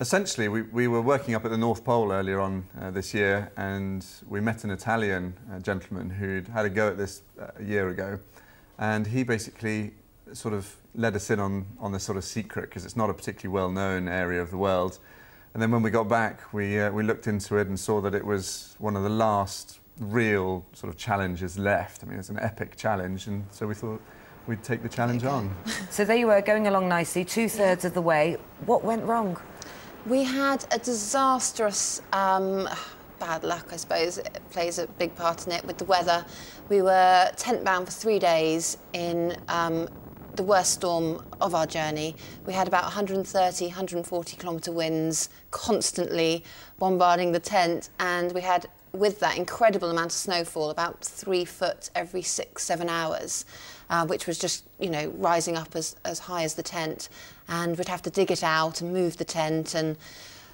essentially, we, we were working up at the North Pole earlier on uh, this year, and we met an Italian uh, gentleman who'd had a go at this uh, a year ago, and he basically sort of led us in on, on this sort of secret because it's not a particularly well-known area of the world. And then when we got back, we, uh, we looked into it and saw that it was one of the last real sort of challenges left. I mean, it's an epic challenge, and so we thought we'd take the challenge on. So there you were, going along nicely, two thirds of the way. What went wrong? We had a disastrous, um, bad luck, I suppose, it plays a big part in it with the weather. We were tent bound for three days in um, the worst storm of our journey. We had about 130, 140 kilometre winds constantly bombarding the tent, and we had with that incredible amount of snowfall, about three foot every six, seven hours, uh, which was just, you know, rising up as, as high as the tent. And we'd have to dig it out and move the tent. And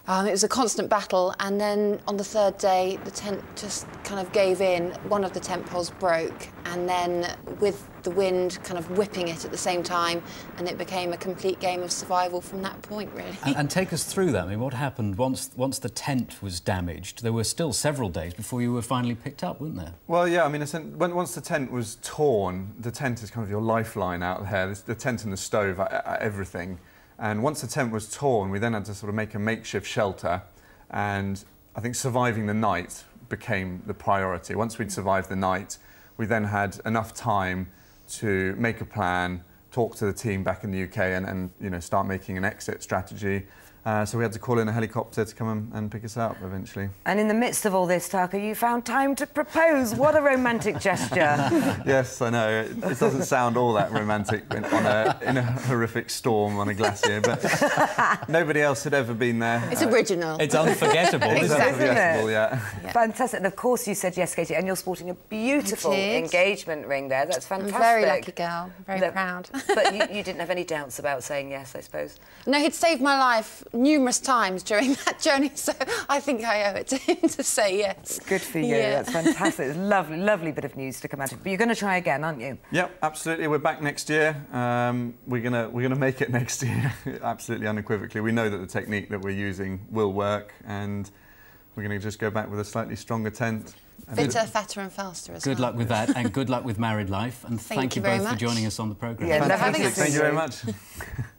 um, it was a constant battle. And then on the third day, the tent just kind of gave in. One of the tent poles broke. And then with the wind kind of whipping it at the same time, and it became a complete game of survival from that point, really. And, and, take us through that. I mean, what happened once once the tent was damaged? There were still several days before you were finally picked up, weren't there? Well, yeah. I mean, when, once the tent was torn, the tent is kind of your lifeline out there. The tent and the stove, everything. And once the tent was torn, we then had to sort of make a makeshift shelter. And I think surviving the night became the priority. Once we'd survived the night, we then had enough time to make a plan, talk to the team back in the UK and, and you know, start making an exit strategy. Uh, so we had to call in a helicopter to come and, and, pick us up eventually. And in the midst of all this, Tarka, you found time to propose. What a romantic gesture. yes, I know. It, it, doesn't sound all that romantic in, a, in, a, horrific storm on a glacier, but nobody else had ever been there. It's uh, original. It's unforgettable, it's isn't unforgettable. Yeah. yeah. Fantastic. And of course you said yes, Katie, and you're sporting a beautiful engagement ring there. That's fantastic. I'm very lucky girl. Very Look, proud. but you, you didn't have any doubts about saying yes, I suppose? No, he'd saved my life numerous times during that journey, so I think I owe it to him to say yes. Good for you. Yeah. That's fantastic. It's lovely, lovely bit of news to come out of. But you're going to try again, aren't you? Yep, absolutely. We're back next year. Um, we're gonna we're gonna make it next year, absolutely unequivocally. We know that the technique that we're using will work, and we're going to just go back with a slightly stronger tent. Fitter, fatter and faster as good well. luck with that, and good luck with married life. And thank, thank you, you both for joining us on the programme. Yeah, Fantastic. Thank you very much.